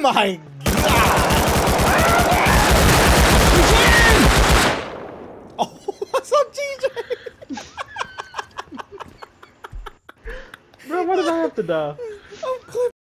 My god! Oh, what's up, TJ? Bro, why did I have to die?